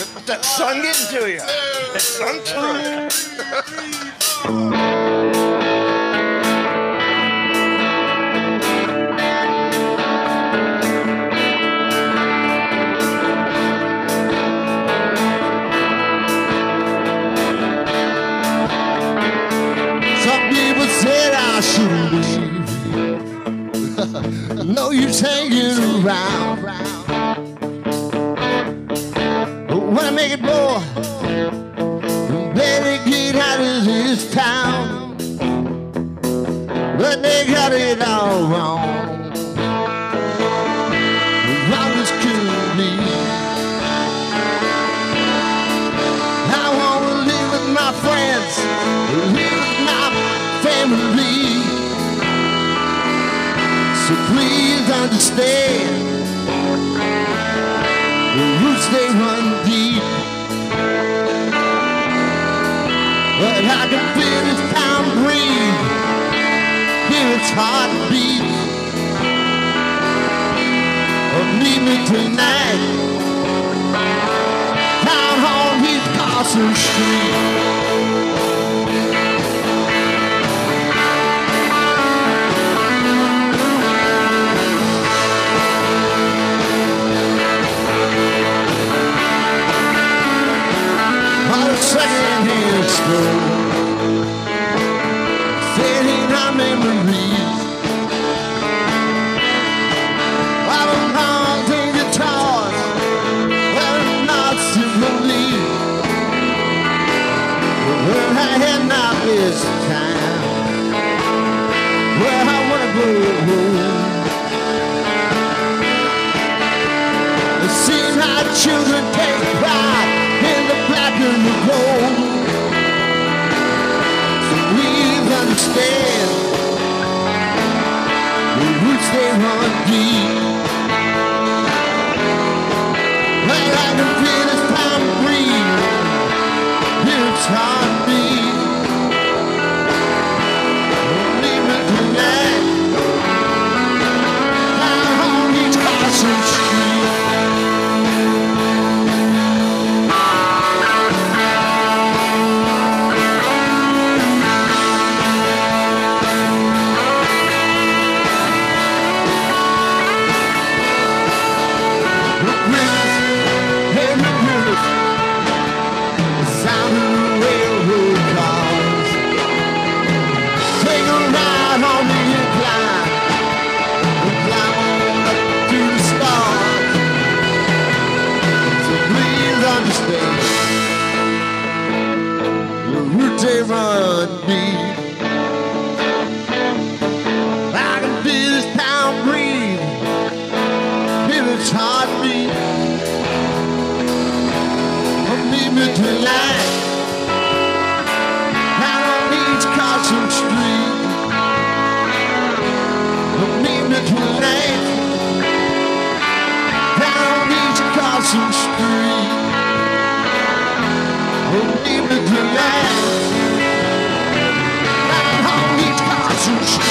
What's that sun getting to you? That sun Some people said I should leave. no use hanging around. I make it, boy, better get out of this town. But they got it all wrong. Wrong as could But I can feel this town breathe, hear its heartbeat. Oh, meet me tonight down on East Carson Street. On a second-hand fading our memories. I don't know the guitars, well, not. Well, I had not this time. Well, I wanna go home. See how children take pride in the black and the gold. Understand the roots they run deep. Well, I can feel this time breathe, its heartbeat. Run to scream and leave me tonight. Right home, it's hard to scream.